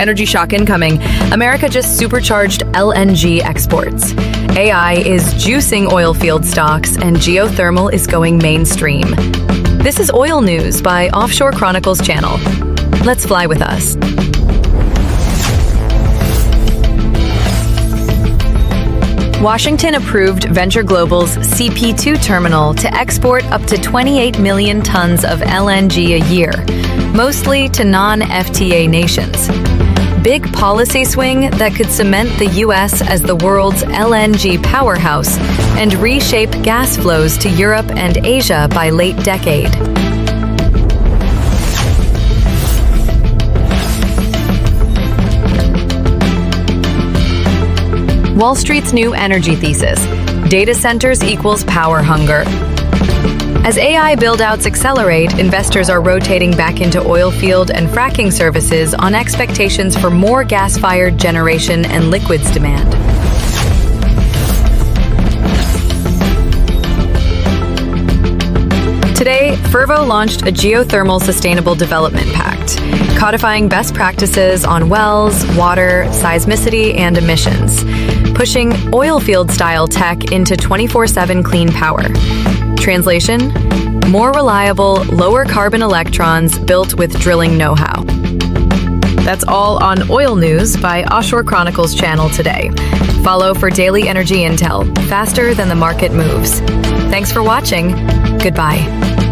Energy shock incoming. America just supercharged LNG exports. AI is juicing oil field stocks, and geothermal is going mainstream. This is Oil News by Offshore Chronicles Channel. Let's fly with us. Washington approved Venture Global's CP2 terminal to export up to 28 million tons of LNG a year, mostly to non FTA nations. Big policy swing that could cement the U.S. as the world's LNG powerhouse and reshape gas flows to Europe and Asia by late decade. Wall Street's new energy thesis data centers equals power hunger. As AI buildouts accelerate, investors are rotating back into oil field and fracking services on expectations for more gas fired generation and liquids demand. Today, Fervo launched a geothermal sustainable development pact, codifying best practices on wells, water, seismicity, and emissions, pushing oil field style tech into 24 7 clean power. Translation More reliable, lower carbon electrons built with drilling know how. That's all on Oil News by Offshore Chronicles channel today. Follow for daily energy intel, faster than the market moves. Thanks for watching. Goodbye.